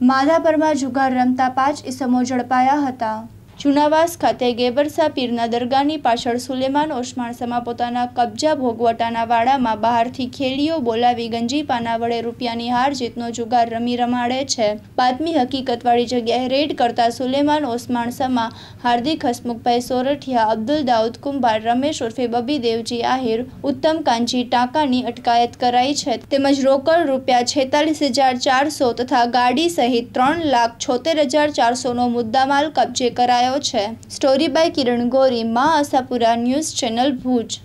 માધાપરમાં જુગાર રમતા પાંચ ઇસમો ઝડપાયા હતા. જુનાવાસ ખાતે ગેબરસા પીરના દરગાહની પાછળ સુલેમાન ઓસમાણસામાં પોતાના કબજા ભોગવટાના વાડામાં બહારથી ખેલીઓ બોલાવી ગંજીપાના વડે રૂપિયાની હાર જીતનો જુગાર રમી રમાડે છે. બાતમી હકીકતવાળી જગ્યાએ રેડ કરતા સુલેમાન ઓસમાણસામાં હાર્દિક હસમુખભાઈ સોરઠિયા, અબ્દુલ દાઉદ કુંભાર, રમેશ ઉર્ફે બબી દેવજી આહિર, ઉત્તમ કાંજી ટાંકાની અટકાયત કરાઈ છે. તેમજ રોકડ રૂપિયા છેતાલીસ હજાર ચારસો તથા ગાડી સહિત ત્રણ લાખ છોતેર હજાર ચારસોનો મુદ્દામાલ કબજે કરાયો છે. સ્ટોરી બાય કિરણ ગોરી મા આશાપુરા ન્યૂઝ ચેનલ ભુજ.